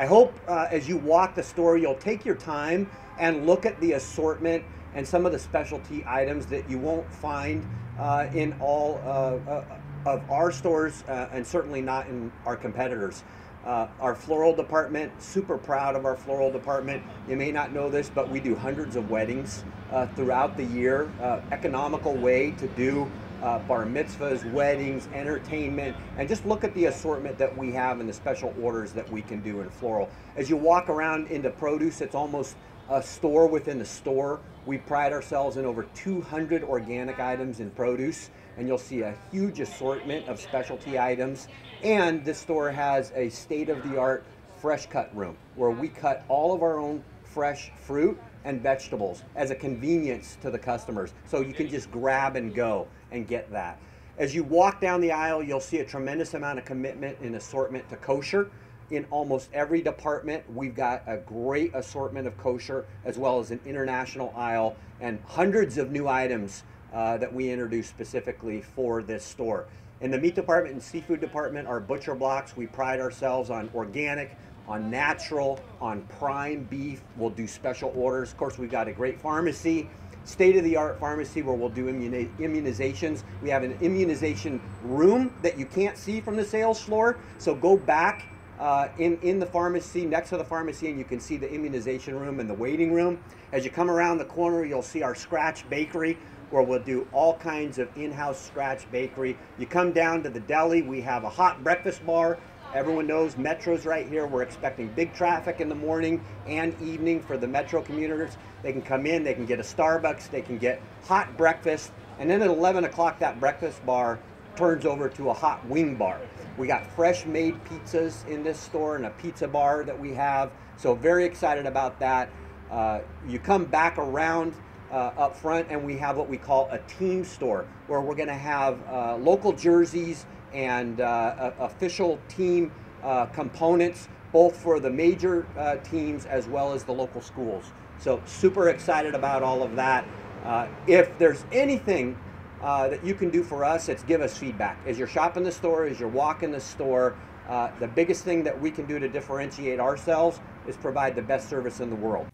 I hope uh, as you walk the store, you'll take your time and look at the assortment and some of the specialty items that you won't find uh, in all uh, uh of our stores uh, and certainly not in our competitors. Uh, our floral department, super proud of our floral department. You may not know this, but we do hundreds of weddings uh, throughout the year. Uh, economical way to do uh, bar mitzvahs, weddings, entertainment, and just look at the assortment that we have and the special orders that we can do in floral. As you walk around into produce, it's almost a store within the store. We pride ourselves in over 200 organic items in produce and you'll see a huge assortment of specialty items. And this store has a state-of-the-art fresh cut room where we cut all of our own fresh fruit and vegetables as a convenience to the customers. So you can just grab and go and get that. As you walk down the aisle, you'll see a tremendous amount of commitment and assortment to kosher. In almost every department, we've got a great assortment of kosher as well as an international aisle and hundreds of new items uh, that we introduced specifically for this store. In the meat department and seafood department, our butcher blocks, we pride ourselves on organic, on natural, on prime beef. We'll do special orders. Of course, we've got a great pharmacy, state-of-the-art pharmacy where we'll do immunizations. We have an immunization room that you can't see from the sales floor. So go back uh, in, in the pharmacy, next to the pharmacy, and you can see the immunization room and the waiting room. As you come around the corner, you'll see our Scratch Bakery where we'll do all kinds of in-house scratch bakery. You come down to the deli, we have a hot breakfast bar. Everyone knows Metro's right here. We're expecting big traffic in the morning and evening for the Metro commuters. They can come in, they can get a Starbucks, they can get hot breakfast, and then at 11 o'clock that breakfast bar turns over to a hot wing bar. We got fresh made pizzas in this store and a pizza bar that we have. So very excited about that. Uh, you come back around uh, up front, and we have what we call a team store, where we're going to have uh, local jerseys and uh, official team uh, components, both for the major uh, teams as well as the local schools. So super excited about all of that. Uh, if there's anything that you can do for us, it's give us feedback. As you're shopping the store, as you're walking the store, the biggest thing that we can do to differentiate ourselves is provide the best service in the world.